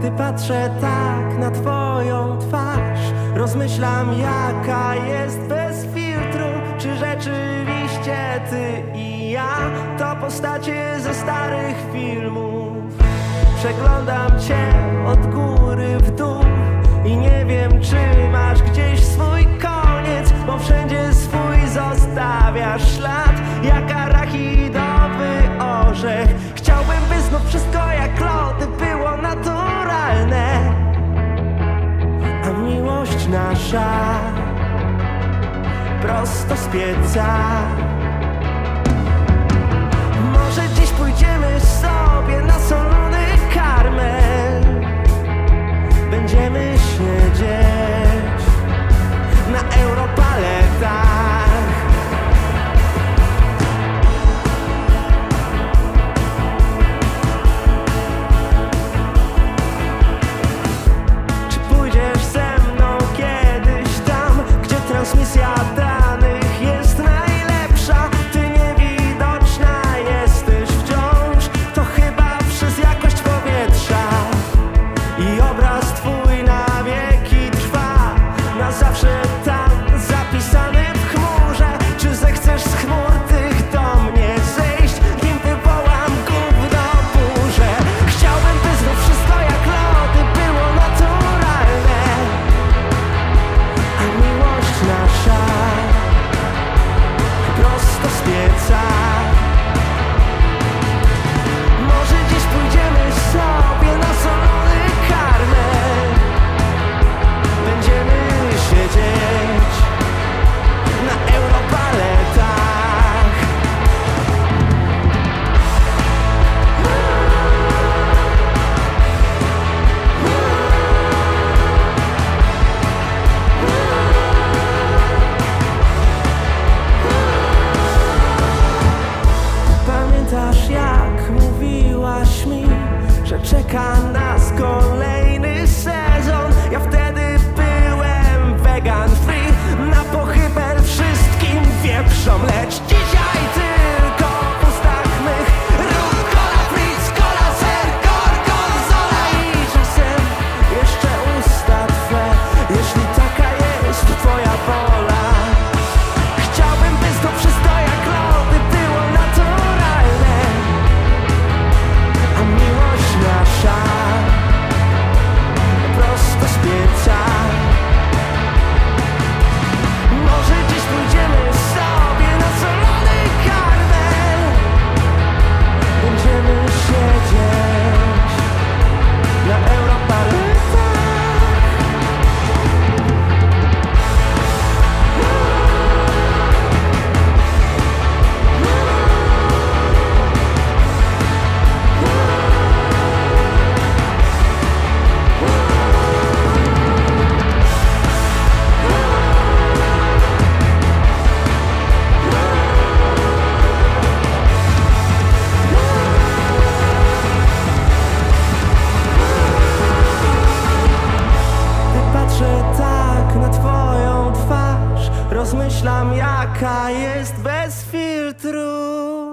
Gdy patrzę tak na twoją twarz Rozmyślam jaka jest bez filtru Czy rzeczywiście ty i ja To postacie ze starych filmów. Przeglądam cię od góry w dół I nie wiem czy masz gdzieś swój koniec Bo wszędzie swój zostawiasz szlak wąsza prosto z pieca. Może dziś pójdziemy sobie na solony karmel. Będziemy się dzielić czeka na jaka jest bez filtru.